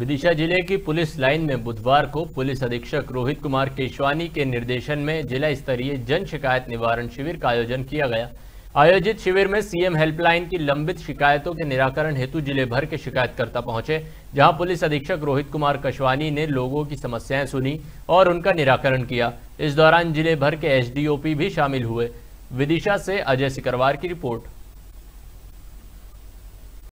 विदिशा ज़िले की police line में बुधवार को पुलिस अधीक्षक रोहित कुमार केशवानी के निर्देशन में जिला स्तरीय जन शिकायत निवारण शिविर का आयोजन किया गया। आयोजित शिविर में सीएम हेल्पलाइन की लंबित शिकायतों के निराकरण हेतु ज़िले भर के शिकायतकर्ता पहुँचे, जहाँ पुलिस अधीक्षक रोहित कुमार कशवानी ने लोगों की समस्याएँ सुनी और उनका निराकरण किया। इस दौरान ज़िले भर के एसडीओपी भी शामिल हुए। विदिशा से अजय सिकरवार की रिपोर्ट।